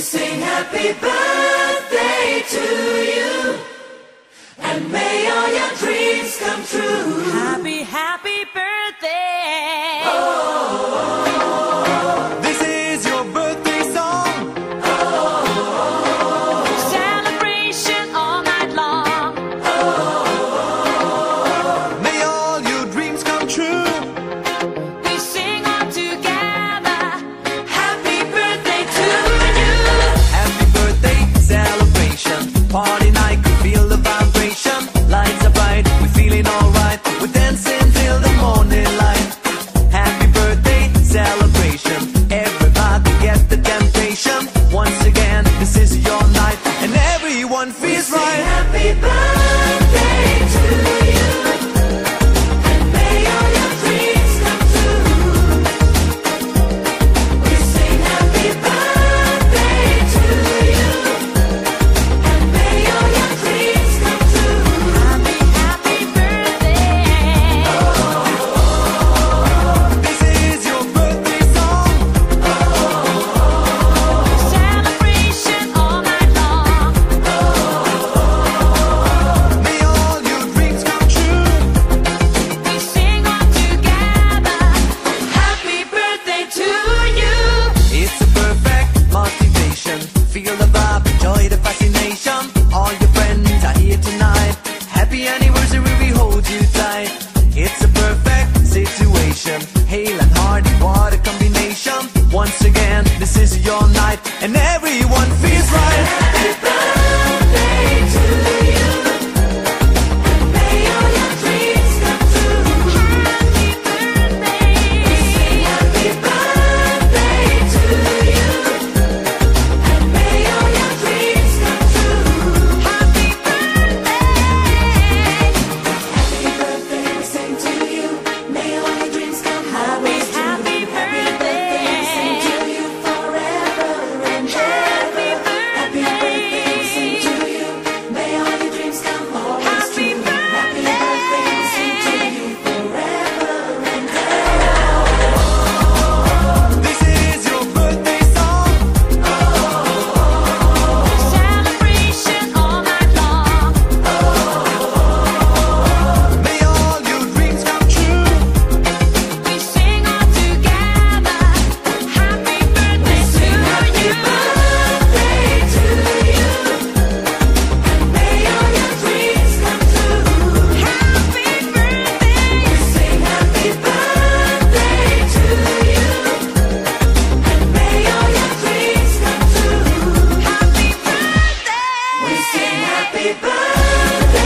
sing happy birthday to you. And may dances your night and everyone feels right. Happy birthday.